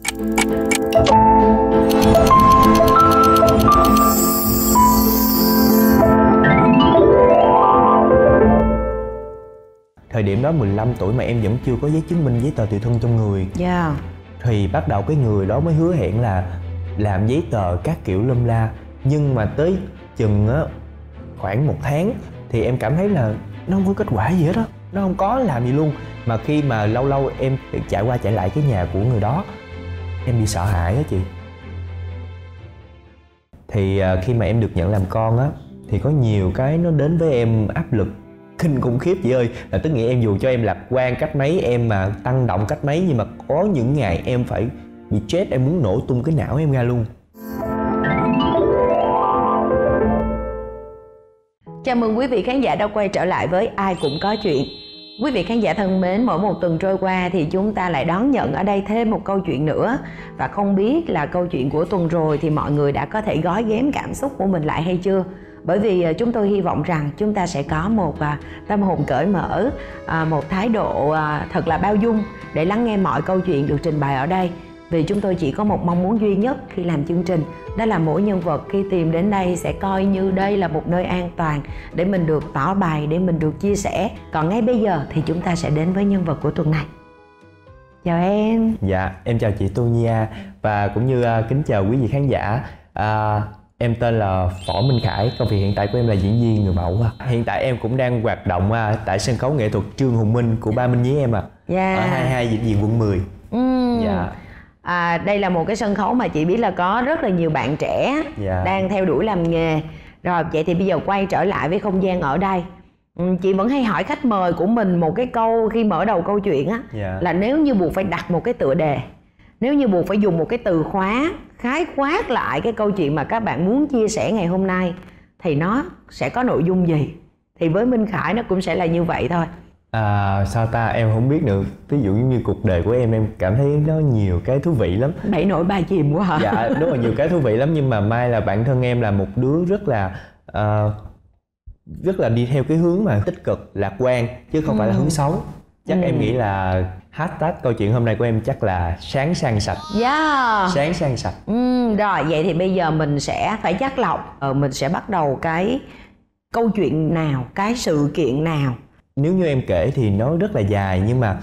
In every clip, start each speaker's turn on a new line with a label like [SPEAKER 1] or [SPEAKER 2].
[SPEAKER 1] Thời điểm đó 15 tuổi mà em vẫn chưa có giấy chứng minh giấy tờ tùy thân trong người.
[SPEAKER 2] Dạ. Yeah.
[SPEAKER 1] Thì bắt đầu cái người đó mới hứa hẹn là làm giấy tờ các kiểu lâm la. Nhưng mà tới chừng á khoảng một tháng thì em cảm thấy là nó không có kết quả gì hết á. Nó không có làm gì luôn. Mà khi mà lâu lâu em chạy qua chạy lại cái nhà của người đó Em bị sợ hãi á chị. Thì à, khi mà em được nhận làm con á, Thì có nhiều cái nó đến với em áp lực. Kinh khủng khiếp chị ơi. Là tức nghĩa em dù cho em lạc quan cách mấy, em mà tăng động cách mấy, nhưng mà có những ngày em phải bị chết, em muốn nổ tung cái não em ra luôn.
[SPEAKER 2] Chào mừng quý vị khán giả đã quay trở lại với Ai Cũng Có Chuyện. Quý vị khán giả thân mến, mỗi một tuần trôi qua thì chúng ta lại đón nhận ở đây thêm một câu chuyện nữa. Và không biết là câu chuyện của tuần rồi thì mọi người đã có thể gói ghém cảm xúc của mình lại hay chưa? Bởi vì à, chúng tôi hy vọng rằng chúng ta sẽ có một à, tâm hồn cởi mở à, một thái độ thật là bao dung để lắng nghe mọi câu chuyện được trình bày ở đây vì chúng tôi chỉ có một mong muốn duy nhất khi làm chương trình đó là mỗi nhân vật khi tìm đến đây sẽ coi như đây là một nơi an toàn để mình được tỏ bài để mình được chia sẻ còn ngay bây giờ thì chúng ta sẽ đến với nhân vật của tuần này chào em
[SPEAKER 1] dạ em chào chị tu nha và cũng như uh, kính chào quý vị khán giả uh, Em tên là Võ Minh Khải, công việc hiện tại của em là diễn viên người mẫu. Hiện tại em cũng đang hoạt động à, tại sân khấu nghệ thuật Trương Hùng Minh của ba Minh Nhí em à.
[SPEAKER 2] Yeah.
[SPEAKER 1] Ở 22 Dịch Viện quận 10.
[SPEAKER 2] Mm. Dạ. À, đây là một cái sân khấu mà chị biết là có rất là nhiều bạn trẻ yeah. đang theo đuổi làm nghề. Rồi vậy thì bây giờ quay trở lại với không gian ở đây. Chị vẫn hay hỏi khách mời của mình một cái câu khi mở đầu câu chuyện á yeah. là nếu như buộc phải đặt một cái tựa đề nếu như buộc phải dùng một cái từ khóa khái quát lại cái câu chuyện mà các bạn muốn chia sẻ ngày hôm nay thì nó sẽ có nội dung gì thì với minh khải nó cũng sẽ là như vậy thôi
[SPEAKER 1] À sao ta? Em không biết được Ví dụ như cuộc đời của em em cảm thấy nó nhiều cái thú vị lắm.
[SPEAKER 2] Bảy nổi ba chìm quá hả
[SPEAKER 1] Dạ đúng là nhiều cái thú vị lắm. Nhưng mà Mai là bản thân em là một đứa rất là uh, Rất là đi theo cái hướng mà tích cực, lạc quan Chứ không ừ. phải là hướng xấu. Chắc ừ. em nghĩ là hashtag câu chuyện hôm nay của em chắc là sáng sang sạch.
[SPEAKER 2] Yeah.
[SPEAKER 1] sáng sang sạch.
[SPEAKER 2] Ừ, rồi vậy thì bây giờ mình sẽ phải chắc lọc. Ờ, mình sẽ bắt đầu cái câu chuyện nào cái sự kiện nào
[SPEAKER 1] nếu như em kể thì nó rất là dài nhưng mà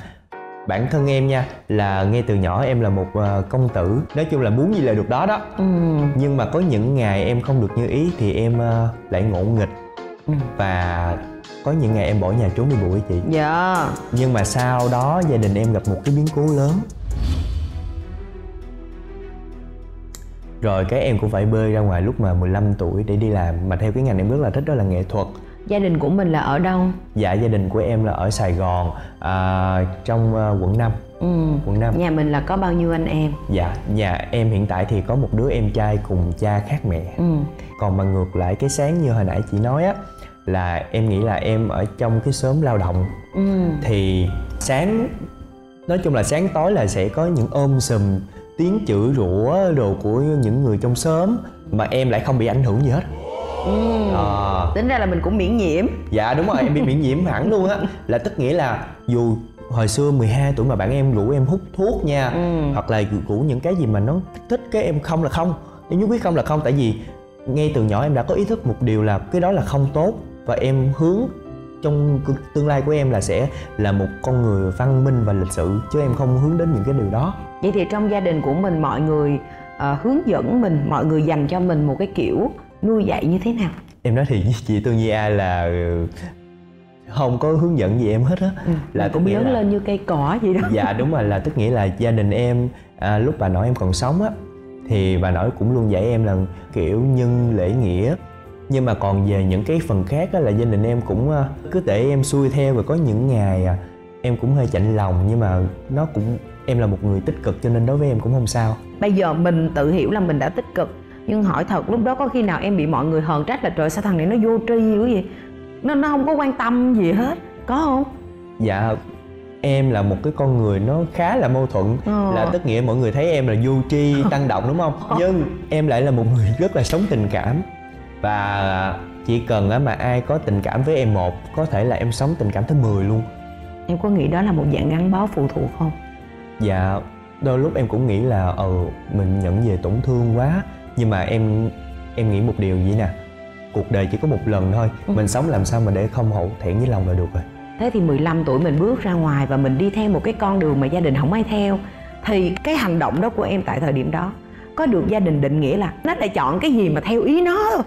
[SPEAKER 1] bản thân em nha là ngay từ nhỏ em là một uh, công tử. Nói chung là muốn gì là được đó đó. Ừ. nhưng mà có những ngày em không được như ý thì em uh, lại ngộ nghịch. Ừ. và có những ngày em bỏ nhà trốn đi bụi chị.
[SPEAKER 2] Dạ.
[SPEAKER 1] Nhưng mà sau đó gia đình em gặp một cái biến cố lớn. Rồi cái em cũng phải bơi ra ngoài lúc mà 15 tuổi để đi làm. Mà theo cái ngành em rất là thích đó là nghệ thuật
[SPEAKER 2] gia đình của mình là ở đâu?
[SPEAKER 1] Dạ gia đình của em là ở sài gòn à, trong uh, quận 5
[SPEAKER 2] ừ. quận 5 nhà mình là có bao nhiêu anh em?
[SPEAKER 1] Dạ nhà em hiện tại thì có một đứa em trai cùng cha khác mẹ. Ừ. còn mà ngược lại cái sáng như hồi nãy chị nói á là em nghĩ là em ở trong cái xóm lao động. Ừ. thì sáng nói chung là sáng tối là sẽ có những ôm sùm tiếng chửi rủa đồ của những người trong xóm mà em lại không bị ảnh hưởng gì hết
[SPEAKER 2] ừ. à. tính ra là mình cũng miễn nhiễm
[SPEAKER 1] dạ đúng rồi em bị miễn nhiễm hẳn luôn á là tức nghĩa là dù hồi xưa 12 tuổi mà bạn em rủ em hút thuốc nha ừ. hoặc là rủ những cái gì mà nó thích cái em không là không em nhất quyết không là không tại vì ngay từ nhỏ em đã có ý thức một điều là cái đó là không tốt và em hướng trong tương lai của em là sẽ là một con người văn minh và lịch sự chứ em không hướng đến những cái điều đó
[SPEAKER 2] vậy thì trong gia đình của mình mọi người uh, hướng dẫn mình mọi người dành cho mình một cái kiểu nuôi dạy như thế nào?
[SPEAKER 1] Em nói thì chị Tư Nhi A là không có hướng dẫn gì em hết á.
[SPEAKER 2] Ừ, là cũng lớn là... lên như cây cỏ vậy đó.
[SPEAKER 1] Dạ đúng rồi là tức nghĩa là gia đình em à, lúc bà nội em còn sống á thì bà nội cũng luôn dạy em là kiểu nhân lễ nghĩa. Nhưng mà còn về những cái phần khác á, là gia đình em cũng ờ, cứ để em xuôi theo và có những ngày à, em cũng hơi chạnh lòng nhưng mà nó cũng em là một người tích cực cho nên đối với em cũng không sao.
[SPEAKER 2] Bây giờ mình tự hiểu là mình đã tích cực nhưng hỏi thật lúc đó có khi nào em bị mọi người hờn trách là trời sao thằng này nó vô tri dữ vậy? Nó nó không có quan tâm gì hết có không?
[SPEAKER 1] Dạ em là một cái con người nó khá là mâu thuẫn. Ờ. là tất nghĩa mọi người thấy em là vô tri tăng động đúng không? Nhưng em lại là một người rất là sống tình cảm. Và chỉ cần mà ai có tình cảm với em một có thể là em sống tình cảm tới 10 luôn.
[SPEAKER 2] Em có nghĩ đó là một dạng gắn bó phụ thuộc không?
[SPEAKER 1] Dạ đôi lúc em cũng nghĩ là ừ mình nhận về tổn thương quá nhưng mà em em nghĩ một điều gì nè cuộc đời chỉ có một lần thôi ừ. mình sống làm sao mà để không hổ thẹn với lòng là được rồi
[SPEAKER 2] thế thì 15 tuổi mình bước ra ngoài và mình đi theo một cái con đường mà gia đình không ai theo thì cái hành động đó của em tại thời điểm đó có được gia đình định nghĩa là nó lại chọn cái gì mà theo ý nó thôi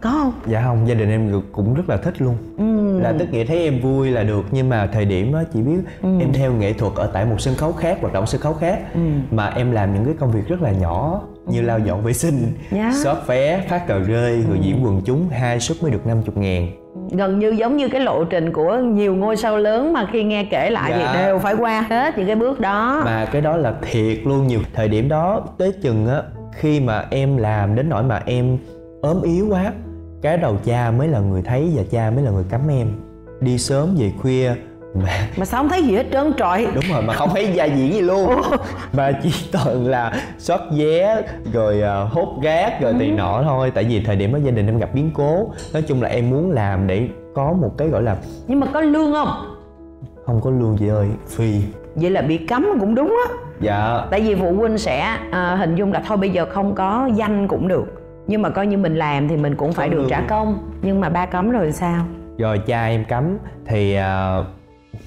[SPEAKER 2] có không
[SPEAKER 1] dạ không gia đình em cũng rất là thích luôn ừ. là tức nghĩa thấy em vui là được nhưng mà thời điểm đó chỉ biết ừ. em theo nghệ thuật ở tại một sân khấu khác hoạt động sân khấu khác ừ. mà em làm những cái công việc rất là nhỏ như lau dọn vệ sinh yeah. Dạ. shop vé phát tờ rơi rồi diễn quần chúng hai suất mới được 50 ngàn
[SPEAKER 2] gần như giống như cái lộ trình của nhiều ngôi sao lớn mà khi nghe kể lại dạ. thì đều phải qua hết những cái bước đó
[SPEAKER 1] mà cái đó là thiệt luôn nhiều thời điểm đó tới chừng á khi mà em làm đến nỗi mà em ốm yếu quá cái đầu cha mới là người thấy và cha mới là người cấm em đi sớm về khuya
[SPEAKER 2] mà mà sao không thấy gì hết trơn trọi
[SPEAKER 1] đúng rồi mà không thấy gia diễn gì luôn. Mà chỉ toàn là xót vé rồi uh, hốt gác rồi ừ. tiền nọ thôi. Tại vì thời điểm đó gia đình em gặp biến cố. Nói chung là em muốn làm để có một cái gọi là
[SPEAKER 2] nhưng mà có lương không?
[SPEAKER 1] Không có lương chị ơi phi
[SPEAKER 2] vậy là bị cấm cũng đúng á.
[SPEAKER 1] Dạ.
[SPEAKER 2] Tại vì phụ huynh sẽ uh, hình dung là thôi bây giờ không có danh cũng được. Nhưng mà coi như mình làm thì mình cũng phải được trả công. Nhưng mà ba cấm rồi sao?
[SPEAKER 1] Rồi cha em cấm thì uh,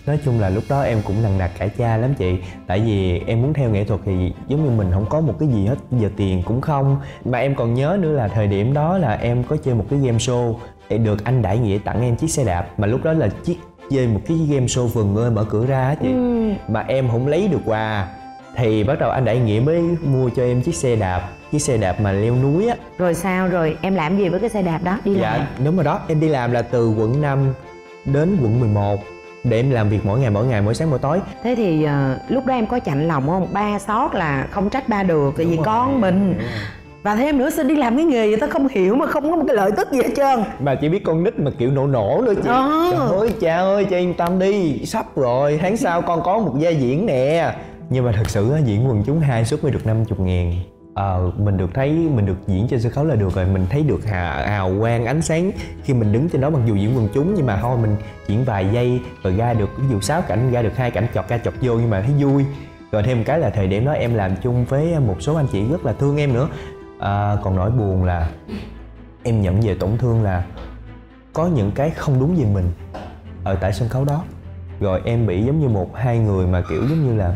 [SPEAKER 1] nói chung là lúc đó em cũng nặng nặc cả cha lắm chị. Tại vì em muốn theo nghệ thuật thì giống như mình không có một cái gì hết giờ tiền cũng không. Mà em còn nhớ nữa là thời điểm đó là em có chơi một cái game show để được anh đại nghĩa tặng em chiếc xe đạp. Mà lúc đó là chiếc chơi một cái game show vườn ơi mở cửa ra chị. Ừ. mà em không lấy được quà. Thì bắt đầu anh đại nghĩa mới mua cho em chiếc xe đạp. Chiếc xe đạp mà leo núi á.
[SPEAKER 2] Rồi sao rồi? Em làm gì với cái xe đạp đó? Đi
[SPEAKER 1] dạ, làm. đúng rồi đó. Em đi làm là từ quận 5 đến quận 11 để em làm việc mỗi ngày mỗi ngày mỗi sáng mỗi tối.
[SPEAKER 2] Thế thì uh, lúc đó em có chạnh lòng không? Ba sót là không trách ba được tại vì con mình. Và thêm nữa xin đi làm cái nghề gì tao không hiểu mà không có một cái lợi tức gì hết trơn.
[SPEAKER 1] Mà chỉ biết con nít mà kiểu nổ nổ nữa chị. À. trời ơi cha ơi cha yên tâm đi sắp rồi tháng sau con có một gia diễn nè. Nhưng mà thật sự diễn quần chúng hai suất mới được 50 ngàn ờ mình được thấy mình được diễn trên sân khấu là được rồi. Mình thấy được hà, hào quang ánh sáng khi mình đứng trên đó mặc dù diễn quần chúng nhưng mà thôi mình diễn vài giây rồi ra được ví dụ sáu cảnh ra được hai cảnh chọt ra chọt vô nhưng mà thấy vui. Rồi thêm một cái là thời điểm đó em làm chung với một số anh chị rất là thương em nữa. À, còn nỗi buồn là em nhận về tổn thương là có những cái không đúng về mình ở tại sân khấu đó. Rồi em bị giống như một hai người mà kiểu giống như là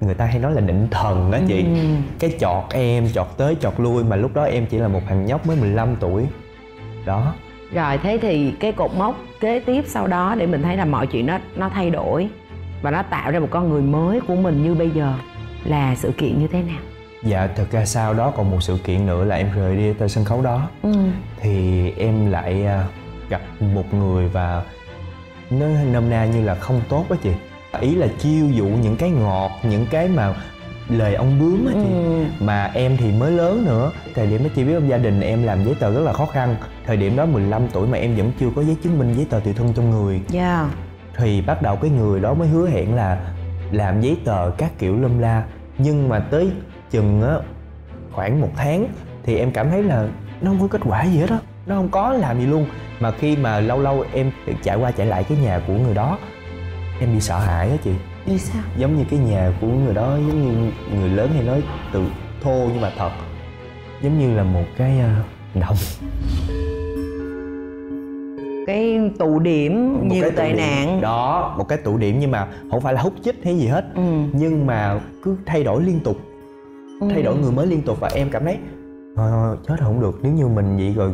[SPEAKER 1] người ta hay nói là định thần á chị. Ừ. cái chọt em chọt tới chọt lui mà lúc đó em chỉ là một thằng nhóc mới 15 tuổi. Đó.
[SPEAKER 2] Rồi thế thì cái cột mốc kế tiếp sau đó để mình thấy là mọi chuyện nó nó thay đổi và nó tạo ra một con người mới của mình như bây giờ là sự kiện như thế nào?
[SPEAKER 1] Dạ thực ra sau đó còn một sự kiện nữa là em rời đi tới sân khấu đó. Ừ. thì em lại à, gặp một người và nó nôm na như là không tốt đó chị ý là chiêu dụ những cái ngọt những cái mà lời ông bướm á chị. Ừ. mà em thì mới lớn nữa thời điểm đó chị biết ông gia đình em làm giấy tờ rất là khó khăn. Thời điểm đó 15 tuổi mà em vẫn chưa có giấy chứng minh giấy tờ tùy thân trong người.
[SPEAKER 2] Yeah.
[SPEAKER 1] thì bắt đầu cái người đó mới hứa hẹn là làm giấy tờ các kiểu lâm la. Nhưng mà tới chừng á khoảng một tháng thì em cảm thấy là nó không có kết quả gì hết á. Nó không có làm gì luôn. Mà khi mà lâu lâu em chạy qua chạy lại cái nhà của người đó em bị sợ hãi á chị.
[SPEAKER 2] Vì sao?
[SPEAKER 1] Giống như cái nhà của người đó giống như người lớn hay nói từ thô nhưng mà thật. Giống như là một cái uh, động.
[SPEAKER 2] Cái tụ điểm một nhiều tệ nạn.
[SPEAKER 1] Đó một cái tụ điểm nhưng mà không phải là hút chích hay gì hết. Ừ. nhưng mà cứ thay đổi liên tục. Ừ. thay đổi người mới liên tục và em cảm thấy thôi chết không được. Nếu như mình vậy rồi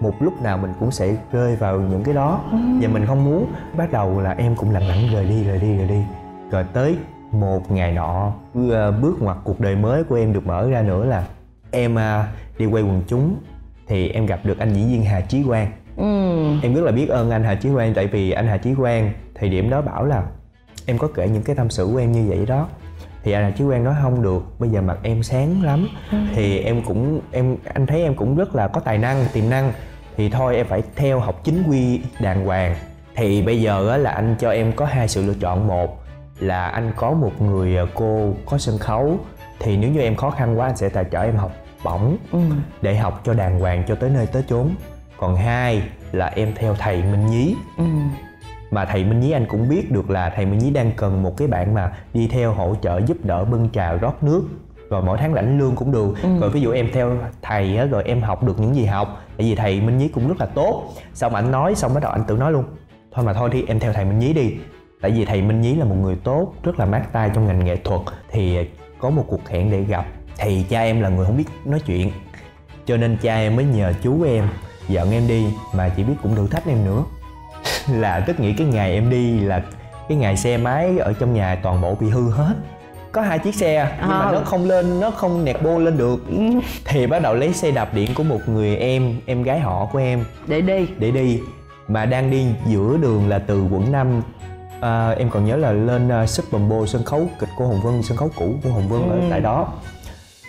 [SPEAKER 1] một lúc nào mình cũng sẽ rơi vào những cái đó ừ. và mình không muốn bắt đầu là em cũng lặng lặng rời đi rời đi rời đi rồi tới một ngày nọ bước ngoặt cuộc đời mới của em được mở ra nữa là em ờ, đi quay quần chúng thì em gặp được anh diễn viên Hà Chí Quang ừ. em rất là biết ơn anh Hà Chí Quang tại vì anh Hà Chí Quang thời điểm đó bảo là em có kể những cái tâm sự của em như vậy đó thì anh Hà Chí Quang nói không được bây giờ mặt em sáng lắm ừ. thì em cũng em anh thấy em cũng rất là có tài năng tiềm năng thì thôi em phải theo học chính quy đàng hoàng. Thì bây giờ là anh cho em có hai sự lựa chọn. Một là anh có một người à, cô có sân khấu. Thì nếu như em khó khăn quá anh sẽ tài trợ em học bổng ừ. để học cho đàng hoàng cho tới nơi tới chốn. Còn hai là em theo thầy minh nhí. Ừ. mà thầy Minh Nhí anh cũng biết được là thầy Minh Nhí đang cần một cái bạn mà đi theo hỗ trợ giúp đỡ bưng trà rót nước. Rồi mỗi tháng lãnh lương cũng được. Ừ. rồi ví dụ em theo thầy á rồi em học được những gì học tại vì thầy Minh Nhí cũng rất là tốt. Xong anh nói, xong bắt đầu anh tự nói luôn. Thôi mà thôi đi, em theo thầy Minh Nhí đi. Tại vì thầy Minh Nhí là một người tốt, rất là mát tay trong ngành nghệ thuật. Thì có một cuộc hẹn để gặp. Thì cha em là người không biết nói chuyện. Cho nên cha em mới nhờ chú em dẫn em đi, mà chỉ biết cũng thử thách em nữa. Là tức nghĩ cái ngày em đi là cái ngày xe máy ở trong nhà toàn bộ bị hư hết có hai chiếc xe nhưng mà ờ. nó không lên nó không nẹt bô lên được. Ừ. thì bắt đầu lấy xe đạp điện của một người em em gái họ của em.
[SPEAKER 2] Để đi.
[SPEAKER 1] Để đi. Mà đang đi giữa đường là từ quận 5 à, em còn nhớ là lên uh, Super Bowl sân khấu kịch cô Hồng Vân sân khấu cũ của Hồng Vân ừ. ở tại đó.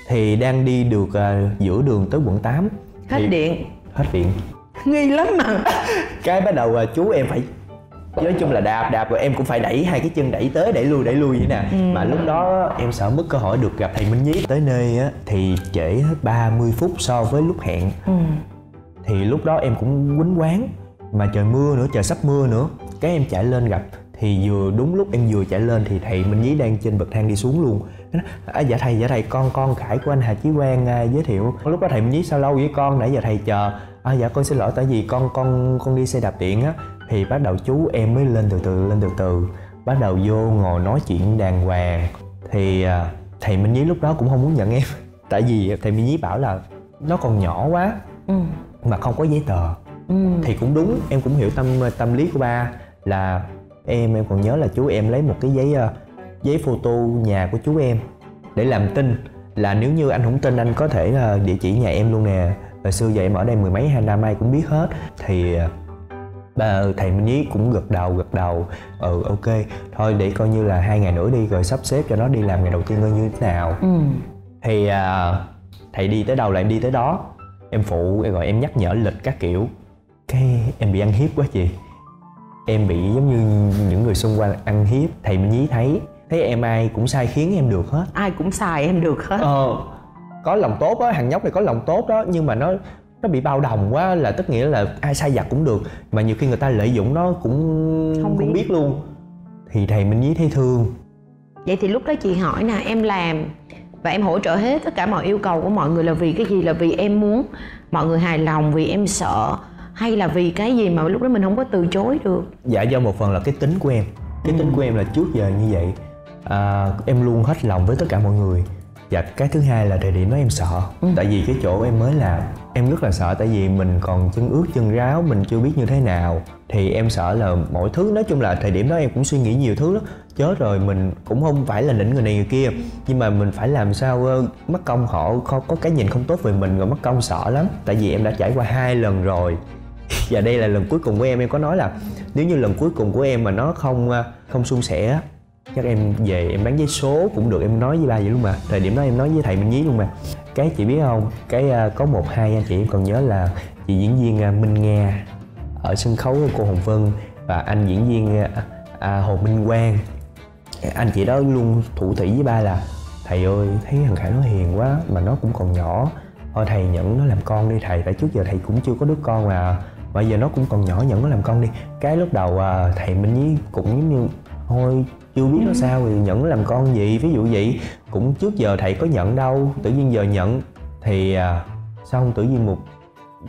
[SPEAKER 1] Thì đang đi được uh, giữa đường tới quận 8
[SPEAKER 2] hết thì... điện.
[SPEAKER 1] hết điện.
[SPEAKER 2] Nghi lắm mà.
[SPEAKER 1] Cái bắt đầu uh, chú em phải nói chung là đạp đạp rồi em cũng phải đẩy hai cái chân đẩy tới đẩy lui đẩy lui vậy nè. Ừ. mà lúc đó em sợ mất cơ hội được gặp thầy minh nhí. Tới nơi á thì trễ hết 30 phút so với lúc hẹn. Ừ. thì lúc đó em cũng quýnh quán mà trời mưa nữa trời sắp mưa nữa. Cái em chạy lên gặp thì vừa đúng lúc em vừa chạy lên thì thầy minh nhí đang trên bậc thang đi xuống luôn. À, dạ thầy dạ thầy con con khải của anh hà chí quang à, giới thiệu. Lúc đó thầy minh nhí sao lâu với con? Nãy giờ thầy chờ. À dạ con xin lỗi tại vì con con con đi xe đạp điện á thì bắt đầu chú em mới lên từ từ lên từ từ. Bắt đầu vô ngồi nói chuyện đàng hoàng. Thì à, thầy minh nhí lúc đó cũng không muốn nhận em. Tại vì thầy minh nhí bảo là nó còn nhỏ quá ừ. mà không có giấy tờ. Ừ. thì cũng đúng em cũng hiểu tâm tâm lý của ba là em em còn nhớ là chú em lấy một cái giấy uh, giấy photo nhà của chú em để làm tin là nếu như anh không tin anh có thể uh, địa chỉ nhà em luôn nè. Hồi xưa giờ em ở đây mười mấy hai năm ai cũng biết hết. Thì ba thầy minh nhí cũng gật đầu gật đầu. Ừ ok. Thôi để coi như là hai ngày nữa đi rồi sắp xếp cho nó đi làm ngày đầu tiên coi như thế nào. Ừ. thì uh, thầy đi tới đâu là em đi tới đó. Em phụ rồi em nhắc nhở lịch các kiểu. Cái em bị ăn hiếp quá chị. Em bị giống như những người xung quanh ăn hiếp. Thầy minh nhí thấy. Thấy em ai cũng sai khiến em được hết.
[SPEAKER 2] Ai cũng sai em được hết.
[SPEAKER 1] Ờ có lòng tốt á thằng nhóc này có lòng tốt đó nhưng mà nó nó bị bao đồng quá là tất nghĩa là ai sai giặt cũng được. Mà nhiều khi người ta lợi dụng nó cũng không biết, không biết. luôn. Thì thầy minh nhí thấy thương.
[SPEAKER 2] Vậy thì lúc đó chị hỏi nè em làm và em hỗ trợ hết tất cả mọi yêu cầu của mọi người là vì cái gì? Là vì em muốn mọi người hài lòng vì em sợ hay là vì cái gì mà lúc đó mình không có từ chối được?
[SPEAKER 1] Dạ do một phần là cái tính của em. Cái ừ. tính của em là trước giờ như vậy à, em luôn hết lòng với tất cả mọi người và cái thứ hai là thời điểm đó em sợ. Ừ. tại vì cái chỗ em mới làm em rất là sợ tại vì mình còn chân ướt chân ráo mình chưa biết như thế nào. Thì em sợ là mọi thứ nói chung là thời điểm đó em cũng suy nghĩ nhiều thứ lắm. Chết rồi mình cũng không phải là nịnh người này người kia nhưng mà mình phải làm sao mất công họ không có cái nhìn không tốt về mình rồi mất công sợ lắm. Tại vì em đã trải qua hai lần rồi. Và đây là lần cuối cùng của em em có nói là nếu như lần cuối cùng của em mà nó không không suôn sẻ chắc em về em bán giấy số cũng được em nói với ba vậy luôn mà. Thời điểm đó em nói với thầy minh nhí luôn mà. Cái chị biết không? Cái uh, có một hai anh chị em còn nhớ là chị diễn viên uh, minh nga ở sân khấu của cô hồng vân và anh diễn viên uh, uh, hồ minh quang. Anh chị đó luôn thủ thủy với ba là thầy ơi thấy thằng khải nó hiền quá mà nó cũng còn nhỏ. Thôi thầy nhận nó làm con đi thầy. Tại trước giờ thầy cũng chưa có đứa con mà bây giờ nó cũng còn nhỏ nhận nó làm con đi. Cái lúc đầu uh, thầy minh nhí cũng giống như thôi chưa biết nó sao thì nhận làm con gì ví dụ vậy. Cũng trước giờ thầy có nhận đâu tự nhiên giờ nhận thì à, xong tự nhiên một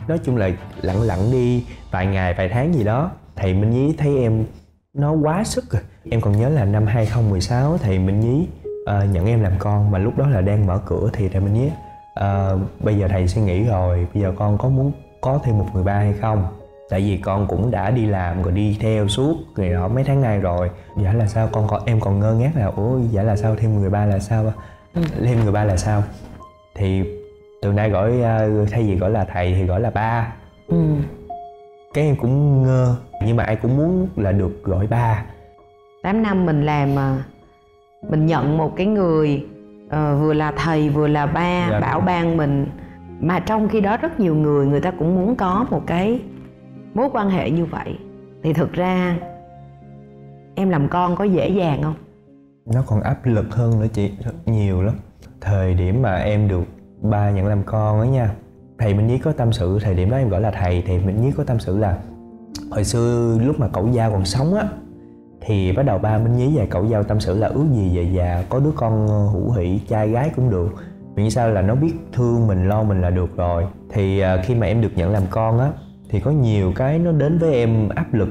[SPEAKER 1] nói chung là lặng lặng đi vài ngày vài tháng gì đó. Thầy minh nhí thấy em nó quá sức rồi. Em còn nhớ là năm 2016 thầy minh nhí uh, nhận em làm con mà lúc đó là đang mở cửa thì thầy minh nhí uh, bây giờ thầy suy nghĩ rồi bây giờ con có muốn có thêm một người ba hay không tại vì con cũng đã đi làm rồi đi theo suốt ngày đó mấy tháng nay rồi. Giả là sao con còn em còn ngơ ngác là ủa giả là sao thêm người ba là sao thêm người ba là sao? Thì từ nay gọi à, thay vì gọi là thầy thì gọi là ba. Ừ. cái em cũng ngơ nhưng mà ai cũng muốn là được gọi ba.
[SPEAKER 2] 8 năm mình làm mà mình nhận một cái người uh, vừa là thầy vừa là ba dạ, bảo ban mình. Mà trong khi đó rất nhiều người người ta cũng muốn có một cái mối quan hệ như vậy thì thực ra em làm con có dễ dàng không?
[SPEAKER 1] Nó còn áp lực hơn nữa chị rất nhiều lắm. Thời điểm mà em được ba nhận làm con ấy nha, thầy minh nhí có tâm sự, thời điểm đó em gọi là thầy, thì minh nhí có tâm sự là hồi xưa lúc mà cậu giao còn sống á, thì bắt đầu ba minh nhí và cậu giao tâm sự là ước gì về già, có đứa con hữu hỷ, trai gái cũng được. Miễn sao là nó biết thương mình, lo mình là được rồi. Thì à, khi mà em được nhận làm con á thì có nhiều cái nó đến với em áp lực.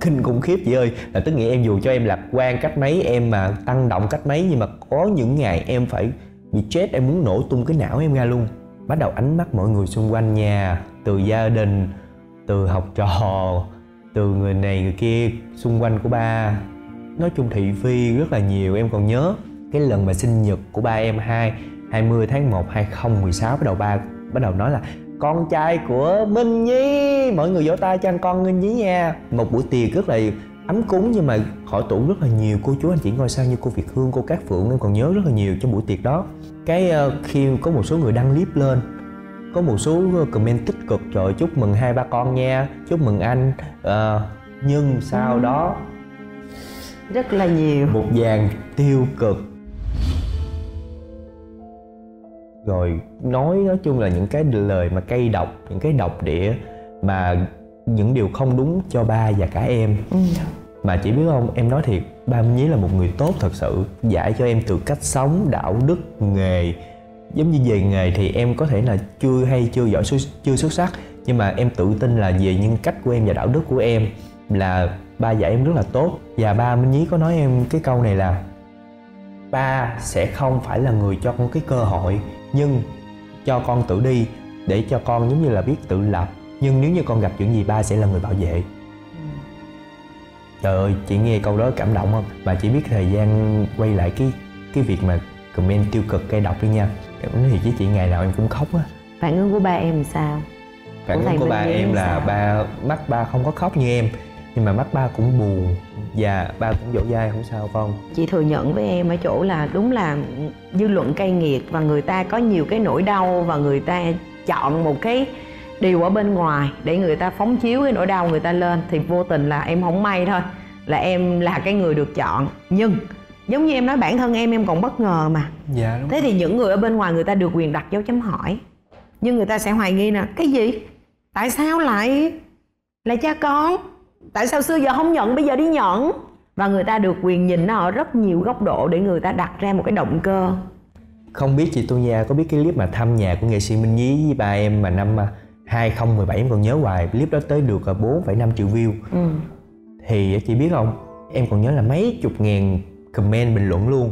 [SPEAKER 1] Kinh khủng khiếp chị ơi. Là tức nghĩa em dù cho em lạc quan cách mấy, em mà tăng động cách mấy, nhưng mà có những ngày em phải bị chết, em muốn nổ tung cái não em ra luôn. Bắt đầu ánh mắt mọi người xung quanh nhà, từ gia đình, từ học trò, từ người này người kia xung quanh của ba. Nói chung thị phi rất là nhiều, em còn nhớ cái lần mà sinh nhật của ba em hai 20 tháng 1 2016 bắt đầu ba bắt đầu nói là con trai của Minh Nhi mọi người vỗ tay cho anh con Minh Nhi nha. Một buổi tiệc rất là ấm cúng nhưng mà hỏi tụ rất là nhiều. Cô chú anh chị ngôi sao như cô Việt Hương cô Cát Phượng em còn nhớ rất là nhiều trong buổi tiệc đó. Cái uh, khi có một số người đăng clip lên. Có một số comment tích cực. Trời chúc mừng hai ba con nha. Chúc mừng anh uh, nhưng sau đó.
[SPEAKER 2] Rất là nhiều.
[SPEAKER 1] Một dàn tiêu cực rồi nói nói chung là những cái lời mà cay độc những cái độc địa mà những điều không đúng cho ba và cả em. Ừ. mà chỉ biết không em nói thiệt ba minh nhí là một người tốt thật sự dạy cho em từ cách sống đạo đức nghề. Giống như về nghề thì em có thể là chưa hay chưa giỏi chưa xuất sắc nhưng mà em tự tin là về nhân cách của em và đạo đức của em là ba dạy em rất là tốt. Và ba minh nhí có nói em cái câu này là ba sẽ không phải là người cho con cái cơ hội nhưng cho con tự đi để cho con giống như là biết tự lập. Nhưng nếu như con gặp chuyện gì ba sẽ là người bảo vệ. Trời ơi chị nghe câu đó cảm động không? Mà chỉ biết thời gian quay lại cái cái việc mà comment tiêu cực cay độc đi nha. Em nói thì với chị ngày nào em cũng khóc á.
[SPEAKER 2] Phản ứng của ba em sao?
[SPEAKER 1] Phản ứng của ba em là ba mắt ba không có khóc như em nhưng mà mắt ba cũng buồn và ba cũng dỗ dai không sao con
[SPEAKER 2] chị thừa nhận với em ở chỗ là đúng là dư luận cay nghiệt và người ta có nhiều cái nỗi đau và người ta chọn một cái điều ở bên ngoài để người ta phóng chiếu cái nỗi đau người ta lên thì vô tình là em không may thôi là em là cái người được chọn. Nhưng giống như em nói bản thân em em còn bất ngờ mà.
[SPEAKER 1] Dạ đúng
[SPEAKER 2] thế thì những người ở bên ngoài người ta được quyền đặt dấu chấm hỏi. Nhưng người ta sẽ hoài nghi nè cái gì? Tại sao lại là cha con tại sao xưa giờ không nhận bây giờ đi nhận? Và người ta được quyền nhìn nó ở rất nhiều góc độ để người ta đặt ra một cái động cơ.
[SPEAKER 1] Không biết chị Tô Nha có biết cái clip mà thăm nhà của nghệ sĩ Minh Nhí với ba em mà năm 2017 em còn nhớ hoài clip đó tới được 4,5 triệu view. Ừ. thì chị biết không? Em còn nhớ là mấy chục ngàn comment bình luận luôn.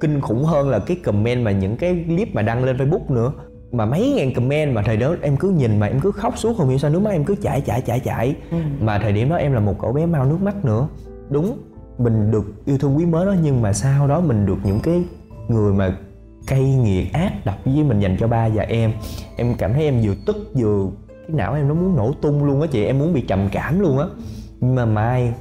[SPEAKER 1] Kinh khủng hơn là cái comment mà những cái clip mà đăng lên Facebook nữa mà mấy ngàn comment mà thời đó em cứ nhìn mà em cứ khóc suốt không hiểu sao nước mắt em cứ chảy chảy chảy chảy. Ừ. mà thời điểm đó em là một cậu bé mau nước mắt nữa. Đúng mình được yêu thương quý mến đó nhưng mà sau đó mình được những cái người mà cay nghiệt ác độc với mình dành cho ba và em. Em cảm thấy em vừa tức vừa cái não em nó muốn nổ tung luôn á chị em muốn bị trầm cảm luôn á. Nhưng mà mai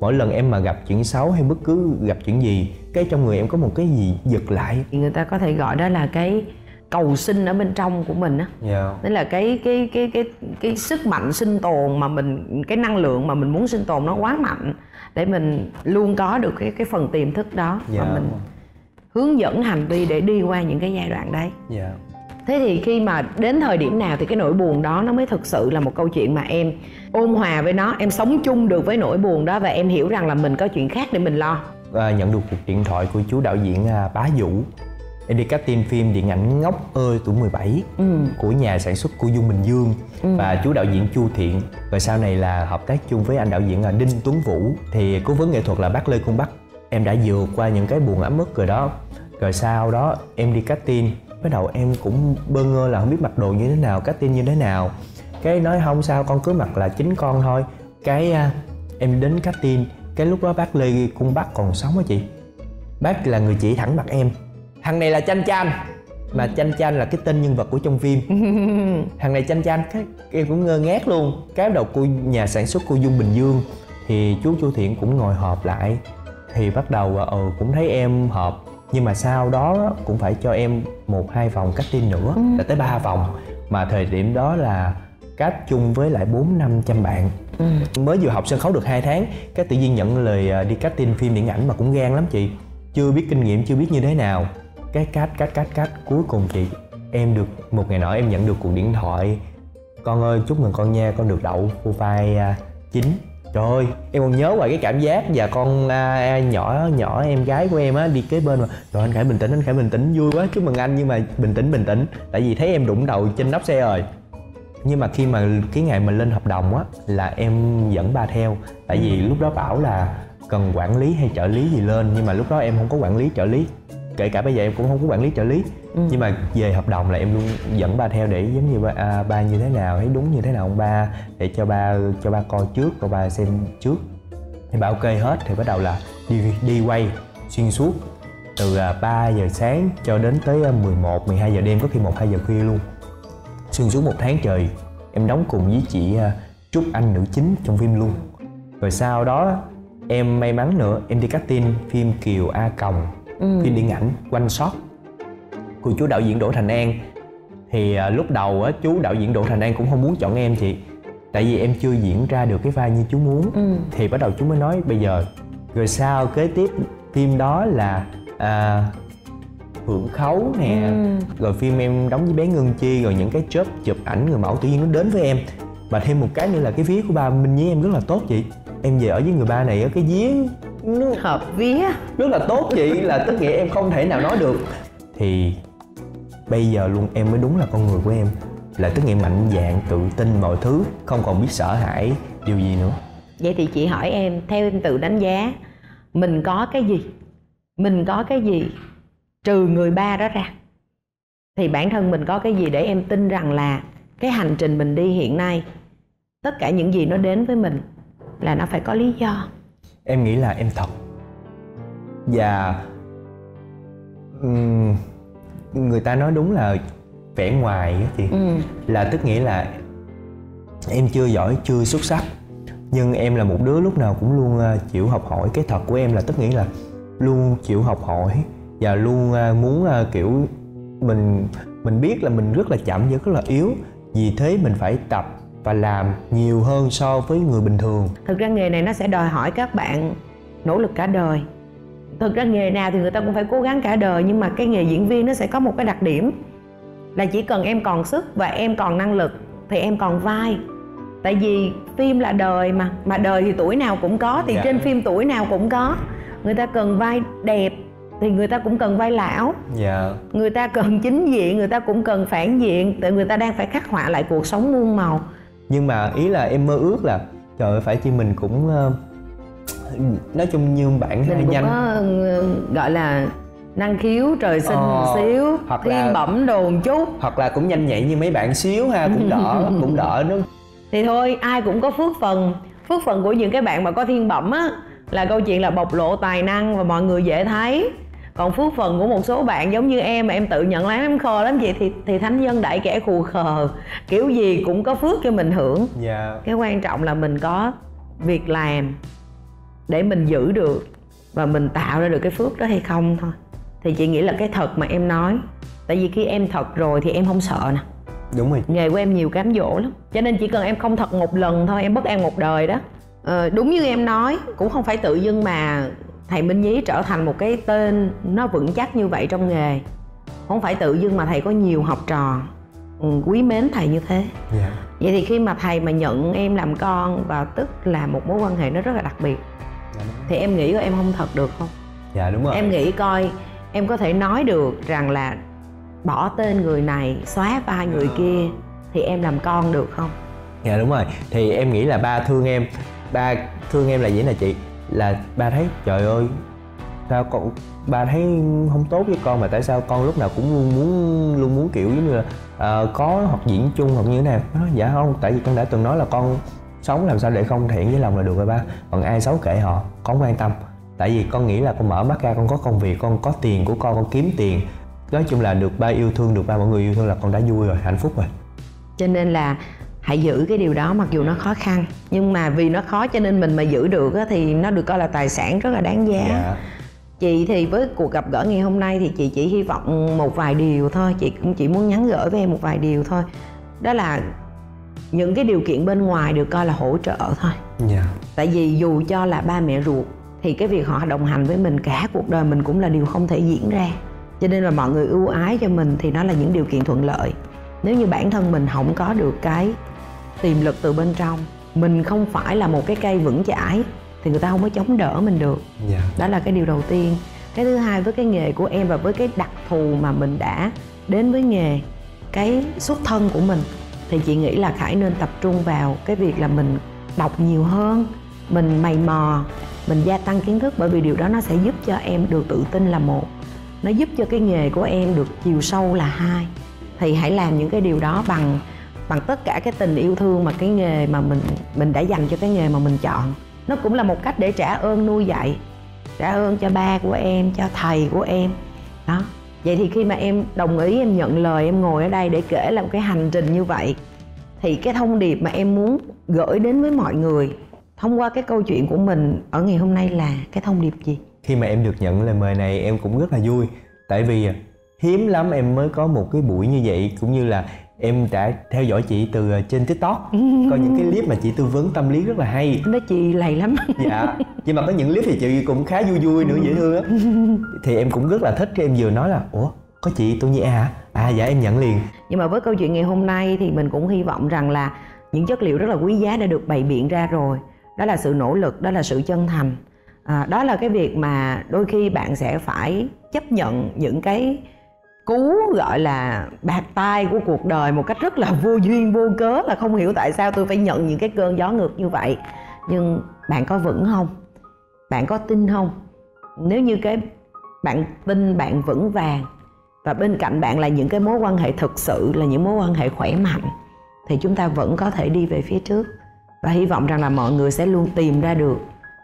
[SPEAKER 1] mỗi lần em mà gặp chuyện xấu hay bất cứ gặp chuyện gì cái trong người em có một cái gì giật lại.
[SPEAKER 2] Người ta có thể gọi đó là cái cầu sinh ở bên trong của mình á
[SPEAKER 1] yeah. Dạ.
[SPEAKER 2] tức là cái cái cái cái cái sức mạnh sinh tồn mà mình cái năng lượng mà mình muốn sinh tồn nó quá mạnh để mình luôn có được cái cái phần tiềm thức đó yeah. và dạ. mình hướng dẫn hành vi để đi qua những cái giai đoạn đấy yeah.
[SPEAKER 1] Dạ.
[SPEAKER 2] thế thì khi mà đến thời điểm nào thì cái nỗi buồn đó nó mới thực sự là một câu chuyện mà em ôn hòa với nó em sống chung được với nỗi buồn đó và em hiểu rằng là mình có chuyện khác để mình lo
[SPEAKER 1] à, nhận được cuộc điện thoại của chú đạo diễn à, Bá Vũ em đi casting phim điện ảnh Ngốc ơi tuổi 17 ừ. của nhà sản xuất của Dung Bình Dương ừ. và chú đạo diễn Chu Thiện. Rồi sau này là hợp tác chung với anh đạo diễn là Đinh Tuấn Vũ. Thì cố vấn nghệ thuật là bác Lê Cung Bắc. Em đã vượt qua những cái buồn ấm ức rồi đó. Rồi sau đó em đi casting bắt đầu em cũng bơ ngơ là không biết mặc đồ như thế nào casting như thế nào. Cái nói không sao con cứ mặc là chính con thôi. Cái uh, em đến casting cái lúc đó bác lê cung bắc còn sống á chị? Bác là người chỉ thẳng mặt em thằng này là chanh chanh mà chanh chanh là cái tên nhân vật của trong phim. Thằng này chanh chanh cái em cũng ngơ ngác luôn. Cái đầu cô nhà sản xuất cô dung bình dương thì chú chu thiện cũng ngồi họp lại. Thì bắt đầu ờ cũng thấy em hợp nhưng mà sau đó cũng phải cho em một hai vòng cách tin nữa ừ. là tới ba vòng. Mà thời điểm đó là cát chung với lại bốn năm trăm bạn. Ừ. mới vừa học sân khấu được 2 tháng cái tự nhiên nhận lời à, đi casting phim điện ảnh mà cũng gan lắm chị. Chưa biết kinh nghiệm chưa biết như thế nào cái cách cách cách cách cuối cùng chị em được một ngày nọ em nhận được cuộc điện thoại. Con ơi chúc mừng con nha con được đậu phô phai à, chính trời ơi em còn nhớ hoài cái cảm giác và con à, nhỏ nhỏ em gái của em á đi kế bên mà rồi anh khải bình tĩnh anh khải bình tĩnh vui quá chúc mừng anh nhưng mà bình tĩnh bình tĩnh. Tại vì thấy em đụng đầu trên nóc xe rồi. Nhưng mà khi mà cái ngày mình lên hợp đồng á là em dẫn ba theo. Tại vì lúc đó bảo là cần quản lý hay trợ lý gì lên nhưng mà lúc đó em không có quản lý trợ lý kể cả bây giờ em cũng không có quản lý trợ lý. Ừ. nhưng mà về hợp đồng là em luôn dẫn ba theo để giống như ba à, ba như thế nào thấy đúng như thế nào ông ba để cho ba cho ba coi trước rồi ba xem trước. Thì ba ok hết thì bắt đầu là đi đi quay xuyên suốt từ à, 3 giờ sáng cho đến tới à, 11, 12 giờ đêm có khi 1, 2 giờ khuya luôn. Xuyên suốt một tháng trời em đóng cùng với chị à, Trúc Anh nữ chính trong phim luôn. Rồi sau đó em may mắn nữa em đi casting phim Kiều A Còng. Ừ. phim điện ảnh quanh shot của chú đạo diễn đỗ thành an. Thì à, lúc đầu á chú đạo diễn đỗ thành an cũng không muốn chọn em chị. Tại vì em chưa diễn ra được cái vai như chú muốn. Ừ. thì bắt đầu chú mới nói bây giờ rồi sao? Kế tiếp phim đó là à, hưởng khấu nè. Ừ. rồi phim em đóng với bé ngân chi rồi những cái chớp chụp ảnh người mẫu tự nhiên nó đến với em. Và thêm một cái nữa là cái vía của ba minh với em rất là tốt chị. Em về ở với người ba này ở cái vía
[SPEAKER 2] nó hợp vía.
[SPEAKER 1] Rất là tốt chị là tức nghĩa em không thể nào nói được. Thì bây giờ luôn em mới đúng là con người của em là tức nghĩa mạnh dạng tự tin mọi thứ không còn biết sợ hãi. Điều gì nữa?
[SPEAKER 2] Vậy thì chị hỏi em theo em tự đánh giá mình có cái gì? Mình có cái gì trừ người ba đó ra? Thì bản thân mình có cái gì để em tin rằng là cái hành trình mình đi hiện nay tất cả những gì nó đến với mình là nó phải có lý do?
[SPEAKER 1] em nghĩ là em thật. Và um, người ta nói đúng là vẻ ngoài á chị. Ừ. là tức nghĩa là em chưa giỏi chưa xuất sắc. Nhưng em là một đứa lúc nào cũng luôn ờ, chịu học hỏi. Cái thật của em là tức nghĩa là luôn chịu học hỏi và luôn ờ, muốn ờ, kiểu mình mình biết là mình rất là chậm và rất là yếu. Vì thế mình phải tập và làm nhiều hơn so với người bình thường.
[SPEAKER 2] Thực ra nghề này nó sẽ đòi hỏi các bạn nỗ lực cả đời. Thực ra nghề nào thì người ta cũng phải cố gắng cả đời nhưng mà cái nghề diễn viên nó sẽ có một cái đặc điểm là chỉ cần em còn sức và em còn năng lực thì em còn vai. Tại vì phim là đời mà mà đời thì tuổi nào cũng có thì dạ. trên phim tuổi nào cũng có. Người ta cần vai đẹp thì người ta cũng cần vai lão. Dạ. người ta cần chính diện người ta cũng cần phản diện tại người ta đang phải khắc họa lại cuộc sống muôn màu
[SPEAKER 1] nhưng mà ý là em mơ ước là trời ơi phải chi mình cũng ờ, nói chung như bạn
[SPEAKER 2] mình nhanh. có, ờ, gọi là năng khiếu trời sinh ờ, một xíu hoặc thiên là, bẩm đồ chút.
[SPEAKER 1] hoặc là cũng nhanh nhẹn như mấy bạn xíu ha cũng đỡ cũng đỡ nữa
[SPEAKER 2] thì thôi ai cũng có phước phần. Phước phần của những cái bạn mà có thiên bẩm á là câu chuyện là bộc lộ tài năng và mọi người dễ thấy còn phước phần của một số bạn giống như em mà em tự nhận lắm em khờ lắm vậy thì thì thánh nhân đại kẻ khù khờ. Kiểu gì cũng có phước cho mình hưởng. Yeah. cái quan trọng là mình có việc làm để mình giữ được và mình tạo ra được cái phước đó hay không thôi. Thì chị nghĩ là cái thật mà em nói tại vì khi em thật rồi thì em không sợ nè.
[SPEAKER 1] Đúng rồi.
[SPEAKER 2] Nghề của em nhiều cám dỗ lắm. Cho nên chỉ cần em không thật một lần thôi em bất an một đời đó. Ờ, đúng như em nói cũng không phải tự dưng mà thầy Minh Nhí trở thành một cái tên nó vững chắc như vậy trong nghề. Không phải tự dưng mà thầy có nhiều học trò ừ, quý mến thầy như thế. Yeah. vậy thì khi mà thầy mà nhận em làm con và tức là một mối quan hệ nó rất là đặc biệt dạ, yeah. thì em nghĩ em không thật được không?
[SPEAKER 1] Dạ yeah, đúng rồi.
[SPEAKER 2] Em nghĩ coi em có thể nói được rằng là bỏ tên người này xóa vai người yeah. kia thì em làm con được không?
[SPEAKER 1] Dạ yeah, đúng rồi. Thì em nghĩ là ba thương em ba thương em là gì là chị? là ba thấy trời ơi sao con ba thấy không tốt với con mà tại sao con lúc nào cũng luôn muốn luôn muốn kiểu giống như là uh, có học diễn chung hoặc như thế nào? Nó dạ không tại vì con đã từng nói là con sống làm sao để không thiện với lòng là được rồi ba. Còn ai xấu kệ họ con quan tâm. Tại vì con nghĩ là con mở mắt ra con có công việc con có tiền của con con kiếm tiền. Nói chung là được ba yêu thương được ba mọi người yêu thương là con đã vui rồi hạnh phúc rồi.
[SPEAKER 2] Cho nên là hãy giữ cái điều đó mặc dù nó khó khăn. Nhưng mà vì nó khó cho nên mình mà giữ được thì nó được coi là tài sản rất là đáng giá. Yeah. chị thì với cuộc gặp gỡ ngày hôm nay thì chị chỉ hy vọng một vài điều thôi. Chị cũng chỉ muốn nhắn gửi với em một vài điều thôi. Đó là những cái điều kiện bên ngoài được coi là hỗ trợ thôi. Yeah. tại vì dù cho là ba mẹ ruột thì cái việc họ đồng hành với mình cả cuộc đời mình cũng là điều không thể diễn ra. Cho nên là mọi người ưu ái cho mình thì nó là những điều kiện thuận lợi. Nếu như bản thân mình không có được cái tiềm lực từ bên trong. Mình không phải là một cái cây vững chãi thì người ta không có chống đỡ mình được.
[SPEAKER 1] Yeah.
[SPEAKER 2] đó là cái điều đầu tiên. Cái thứ hai với cái nghề của em và với cái đặc thù mà mình đã đến với nghề cái xuất thân của mình thì chị nghĩ là khải nên tập trung vào cái việc là mình đọc nhiều hơn mình mày mò mình gia tăng kiến thức bởi vì điều đó nó sẽ giúp cho em được tự tin là một. Nó giúp cho cái nghề của em được chiều sâu là hai. Thì hãy làm những cái điều đó bằng bằng tất cả cái tình yêu thương mà cái nghề mà mình mình đã dành cho cái nghề mà mình chọn. Nó cũng là một cách để trả ơn nuôi dạy, trả ơn cho ba của em, cho thầy của em. Đó. Vậy thì khi mà em đồng ý, em nhận lời, em ngồi ở đây để kể là một cái hành trình như vậy, thì cái thông điệp mà em muốn gửi đến với mọi người thông qua cái câu chuyện của mình ở ngày hôm nay là cái thông điệp gì?
[SPEAKER 1] Khi mà em được nhận lời mời này, em cũng rất là vui. Tại vì à, hiếm lắm em mới có một cái buổi như vậy, cũng như là em đã theo dõi chị từ à, trên tiktok. Có những cái clip mà chị tư vấn tâm lý rất là hay.
[SPEAKER 2] Nó chị lầy lắm.
[SPEAKER 1] Dạ. Nhưng mà có những clip thì chị cũng khá vui vui nữa dễ thương á. Thì em cũng rất là thích em vừa nói là ủa có chị tôi nhẹ hả? À dạ em nhận liền.
[SPEAKER 2] Nhưng mà với câu chuyện ngày hôm nay thì mình cũng hy vọng rằng là những chất liệu rất là quý giá đã được bày biện ra rồi. Đó là sự nỗ lực đó là sự chân thành. À, đó là cái việc mà đôi khi bạn sẽ phải chấp nhận những cái cú gọi là bạc tai của cuộc đời một cách rất là vô duyên, vô cớ là không hiểu tại sao tôi phải nhận những cái cơn gió ngược như vậy. Nhưng bạn có vững không? Bạn có tin không? Nếu như cái bạn tin, bạn vững vàng, và bên cạnh bạn là những cái mối quan hệ thực sự, là những mối quan hệ khỏe mạnh, thì chúng ta vẫn có thể đi về phía trước. Và hy vọng rằng là mọi người sẽ luôn tìm ra được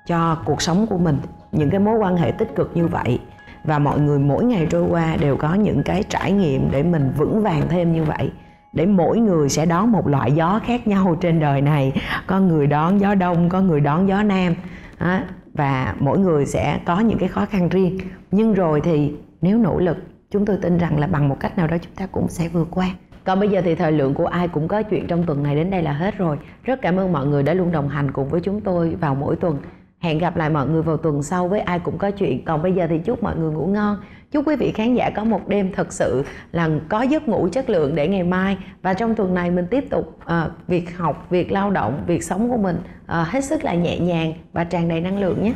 [SPEAKER 2] cho cuộc sống của mình những cái mối quan hệ tích cực như vậy và mọi người mỗi ngày trôi qua đều có những cái trải nghiệm để mình vững vàng thêm như vậy. Để mỗi người sẽ đón một loại gió khác nhau trên đời này. Có người đón gió đông, có người đón gió nam. Đó. và mỗi người sẽ có những cái khó khăn riêng. Nhưng rồi thì nếu nỗ lực, chúng tôi tin rằng là bằng một cách nào đó chúng ta cũng sẽ vượt qua. Còn bây giờ thì thời lượng của ai cũng có chuyện trong tuần này đến đây là hết rồi. Rất cảm ơn mọi người đã luôn đồng hành cùng với chúng tôi vào mỗi tuần hẹn gặp lại mọi người vào tuần sau với ai cũng có chuyện. Còn bây giờ thì chúc mọi người ngủ ngon. Chúc quý vị khán giả có một đêm thật sự là có giấc ngủ chất lượng để ngày mai. Và trong tuần này mình tiếp tục uh, việc học việc lao động việc sống của mình uh, hết sức là nhẹ nhàng và tràn đầy năng lượng nhé.